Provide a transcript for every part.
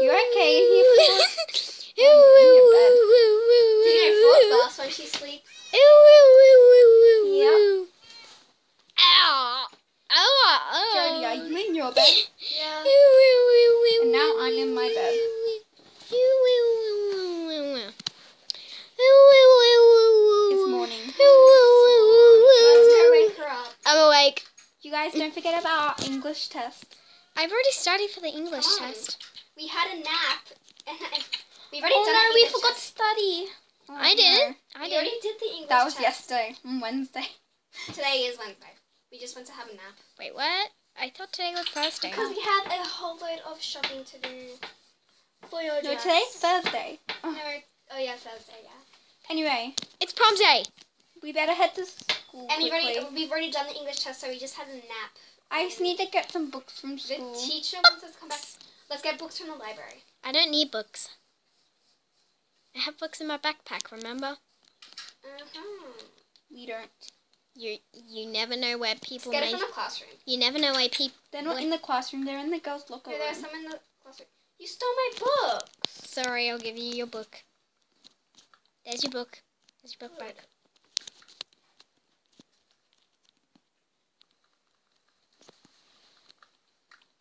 You okay in here? Did you you know Fort when she sleeps? Yep. Ow. Ow. Jodie, are you in your bed? Yeah. And now I'm in my bed. It's morning. Let's wake her up. I'm awake. You guys don't forget about our English test. I've already studied for the English test. We had a nap, we've already Oh done no, we English forgot to study. Oh, I no. didn't. I We did. already did the English That was test. yesterday, Wednesday. Today is Wednesday. We just went to have a nap. Wait, what? I thought today was Thursday. Because we had a whole load of shopping to do for your dress. No, today's Thursday. No, oh yeah, Thursday, yeah. Anyway, It's prom day. we better head to school And we've already we've already done the English test, so we just had a nap. I just need to get some books from school. The teacher wants us to come back. Let's get books from the library. I don't need books. I have books in my backpack, remember? Uh-huh. We don't. You you never know where Let's people get may it from the classroom. you never know where people They're not in the classroom. They're in the girls' locker No, room. there's some in the classroom. You stole my book. Sorry, I'll give you your book. There's your book. There's your book back.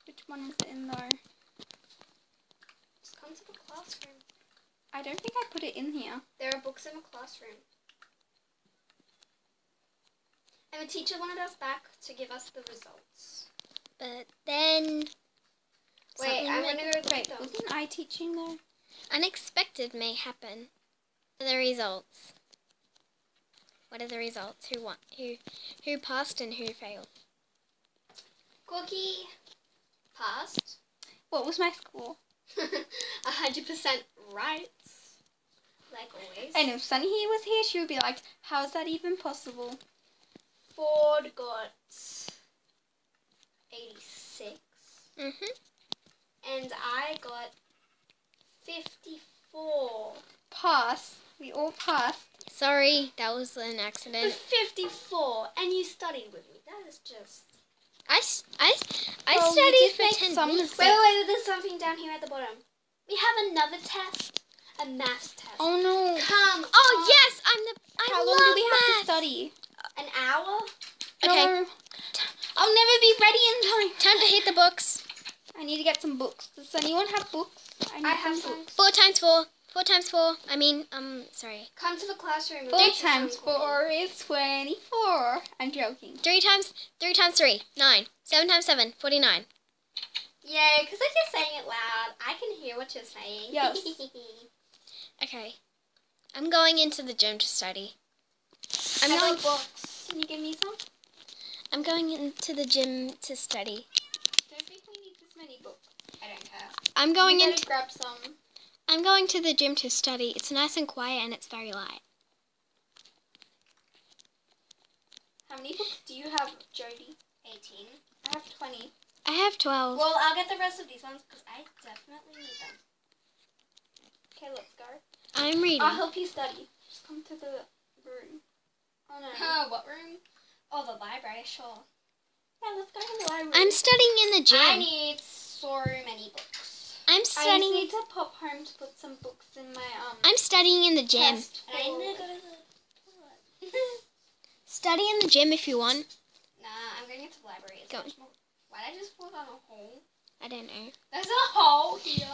Which one is it in though? Just come to the classroom. I don't think I put it in here. There are books in the classroom. And the teacher wanted us back to give us the results. But then Wait, I'm like gonna go Wait, wasn't I teaching though? unexpected may happen. The results? What are the results? Who won? Who who passed and who failed? Cookie passed. What was my score? A hundred percent right. Like always. And if Sunny here was here, she would be like, "How is that even possible?" Ford got eighty-six, Mhm. and I got fifty-four. Pass. We all passed. Sorry, that was an But accident. fifty-four, and you studied with me. That is just. I Well, we studied did for make 10 some weeks. Wait, wait, wait. There's something down here at the bottom. We have another test, a math test. Oh no. Come. Oh, on. yes, I'm the. I How long love do we have to study? An hour. Okay, No. I'll never be ready in time. time to hit the books. I need to get some books. Does anyone have books? need I have some some. books. Four times four. Four times four. I mean, um, sorry. Come to the classroom. Four We'll teach you times four is twenty-four. I'm joking. Three times, three times three, nine. Seven times seven, forty-nine. Yay, because I'm just saying it loud. I can hear what you're saying. Yes. Okay. I'm going into the gym to study. I'm I going, like books. Can you give me some? I'm going into the gym to study. Don't think we need this many books. I don't care. I'm going in. grab some. I'm going to the gym to study. It's nice and quiet and it's very light. How many books do you have, Jody? 18. I have twenty. I have twelve. Well, I'll get the rest of these ones because I definitely need them. Okay, let's go. I'm reading. I'll help you study. Just come to the room. Oh no. Huh, what room? Oh, the library, sure. Yeah, let's go to the library. I'm studying in the gym. I need so many books. I'm studying. I just need to pop home to put some books in my um. I'm studying in the gym. I need to go to the toilet. Study in the gym if you want. nah, I'm going into the library. It's Go. more. Why did I just fall down a hole? I don't know. There's a hole here.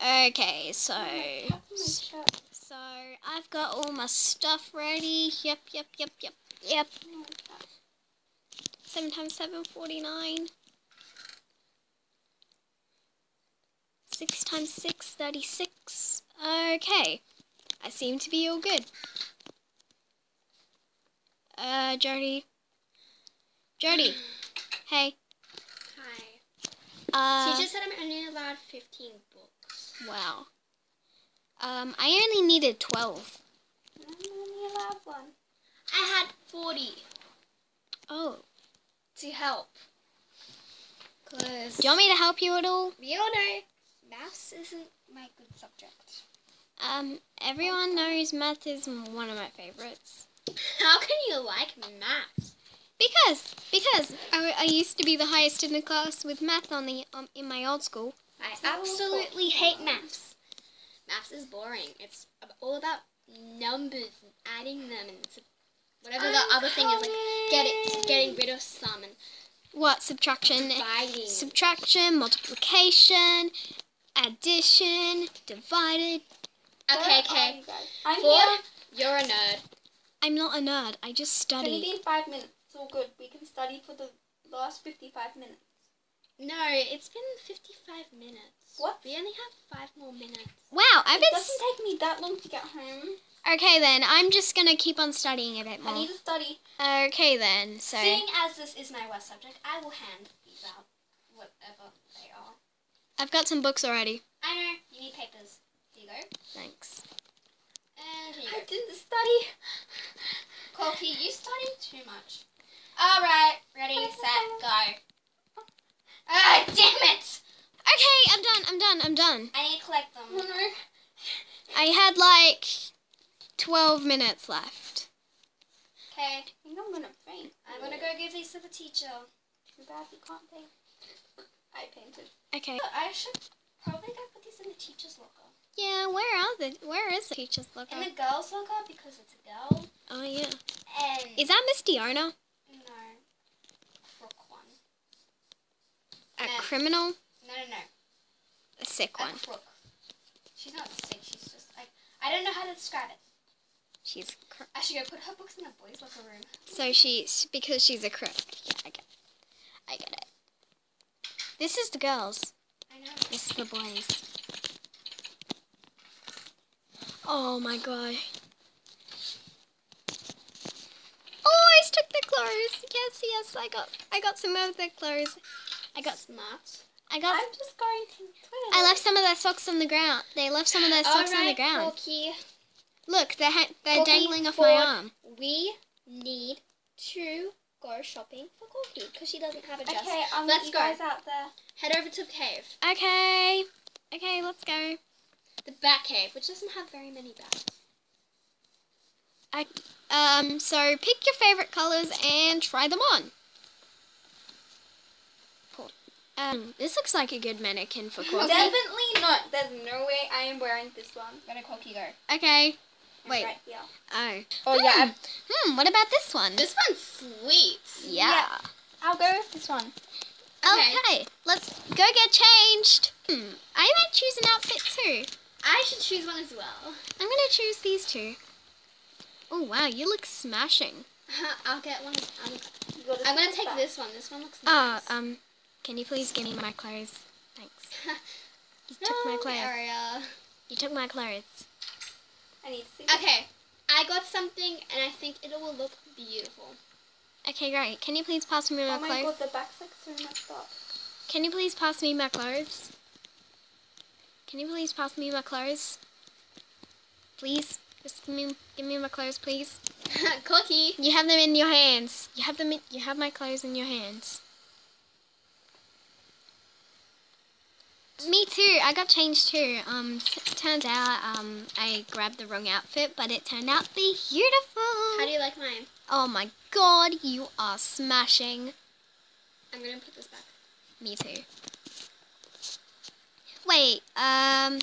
Okay, so What's in my shirt? So I've got all my stuff ready. Yep, yep, yep, yep, yep. No, it's not. Seven times seven, forty-nine. Six times six, thirty-six. Okay, I seem to be all good. Uh, Jody. Jody. Hey. Hi. Uh, Teacher said I'm only allowed 15 books. Wow. Um, I only needed 12. I'm only allowed one. I had 40 Oh. to help. Because Do you want me to help you at all? we all know maths isn't my good subject. Um, everyone knows math is one of my favorites. How can you like maths? Because, because I, I used to be the highest in the class with math on the um, in my old school. I absolutely hate maths. Maths is boring. It's all about numbers and adding them and whatever the I'm other thing is, like getting getting rid of some and What subtraction? Eh, dividing. Subtraction, multiplication, addition, divided. okay, okay. I'm Ford, here. you're a nerd. I'm not a nerd. I just Can it be study. in five minutes? It's all good. We can study for the last 55 minutes. No, it's been 55 minutes. What? We only have five more minutes. Wow, I've It been. doesn't take me that long to get home. Okay then, I'm just gonna keep on studying a bit more. I need to study. Okay then, so Seeing as this is my worst subject, I will hand these out, whatever they are. I've got some books already. I know you need papers. Here you go. Thanks. And here you I didn't study. Corky, you study too much. All right, ready, set, go. Ah, damn it! Done. I'm done. I need to collect them. I had like 12 minutes left. Okay, I think I'm gonna faint. I'm gonna go give these to the teacher. Too bad you can't paint. I painted. Okay. I should probably go put these in the teacher's locker. Yeah, where are the where is the teacher's locker? In the girls' locker because it's a girl. Oh yeah. And Is that Miss Diona? no, crook one. A No. criminal? No, no, no. A sick A one. crook. She's not sick. She's just like I don't know how to describe it. She's cr- I should go put her books in the boys' locker room. so she's because she's a crook. Yeah, I get. I get it. This is the girls. I know. This is the boys. Oh my god. Oh, I took the clothes. Yes, yes, I got I got some of the clothes. I got smart. I got I'm just going to toilet. I left some of their socks on the ground. They left some of their socks on the ground. Corky. Look, they're ha- they're Corky, dangling off my arm. We need to go shopping for Corky because she doesn't have a dress. Okay, I'll Let's meet you go. guys out there. Head over to the cave, Okay. Okay, let's go. the Bat Cave, which doesn't have very many bats. I um so pick your favorite colors and try them on. Cool. Um, this looks like a good mannequin for Corky. Definitely not. There's no way I am wearing this one. Where did Corky go? Okay. I'm Wait. Right here. Oh. Oh yeah. Hmm. I'm- Hmm. What about this one? This one's sweet. yeah. I'll go with this one. Okay. Okay. Let's go get changed. Hmm. I might choose an outfit too. I should choose one as well. I'm gonna choose these two. Oh wow, you look smashing. I'll get one. I'm, I'm gonna take back. this one. This one looks Oh, nice. um, can you please give me my clothes? Thanks. You took my No, clothes. Ariel. Uh, you took my clothes. I need to see. Okay, I got something, and I think it will look beautiful. Okay, great. Can you please pass me my Oh my clothes? god, the back's like so messed up. Can you please pass me my clothes? Can you please pass me my clothes? Please, just give me give me my clothes, please. Cookie. You have them in your hands. You have them. In, you have my clothes in your hands. Me too. I got changed too. Um, turns out um I grabbed the wrong outfit, but it turned out beautiful. How do you like mine? oh my god, you are smashing. I'm gonna put this back. Me too. Wait, um,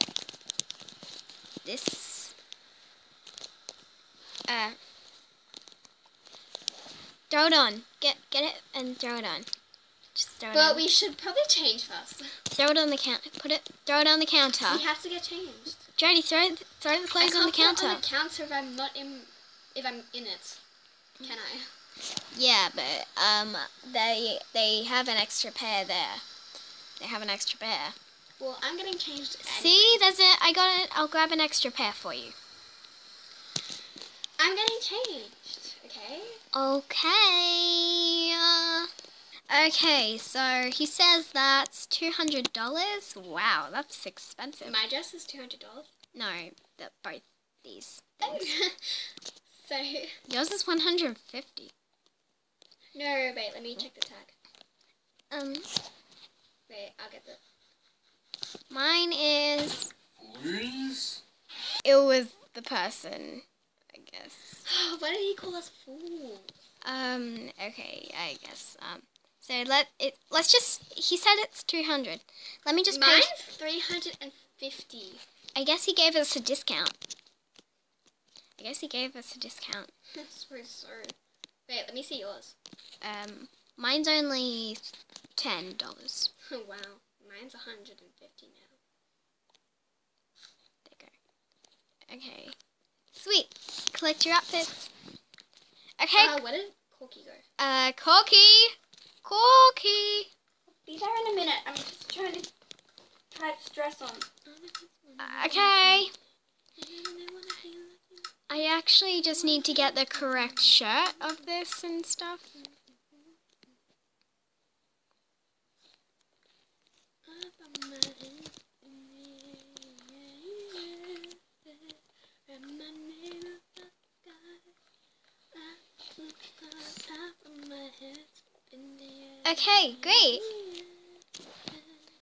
this, uh, throw it on. Get get it and throw it on. Just throw it But on. we should probably change first. throw it on the counter. Put it. Throw it on the counter. We have to get changed. Jody, throw it- throw the clothes on the counter. it on the counter if I'm not in. If I'm in it, can I? Yeah, but um, they they have an extra pair there. They have an extra pair. Well, I'm getting changed. See, there's it. I got it. I'll grab an extra pair for you. I'm getting changed. Okay. Okay. Okay, so he says that's two hundred dollars. Wow, that's expensive. My dress is two hundred dollars. No, the, both these. so Yours is one hundred and fifty. no, wait. Let me check the tag. Um, Wait, I'll get the. mine is. Fools? It was the person, I guess. Why did he call us fools? Um. Okay, I guess. Um. So let it. Let's just. He said it's two hundred. Let me just. pay- Mine's three hundred and fifty. I guess he gave us a discount. I guess he gave us a discount. That's so sorry. Wait, let me see yours. Um. Mine's only ten dollars. Oh wow, mine's a hundred and fifty now. There you go. Okay. Sweet. Collect your outfits. Okay. Uh, where did Corky go? Uh, Corky. Corky. Be there in a minute. I'm just trying to try this dress on. Okay. I actually just need to get the correct shirt of this and stuff. Okay, great.